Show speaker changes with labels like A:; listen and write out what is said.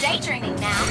A: daydreaming now.